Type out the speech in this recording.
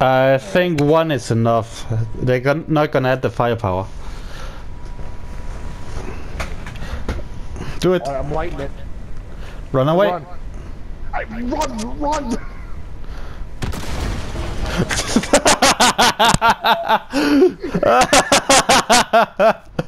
I think one is enough. They're not gonna add the firepower. Do it. Right, I'm lighting it. Run away. Run. I, run, run!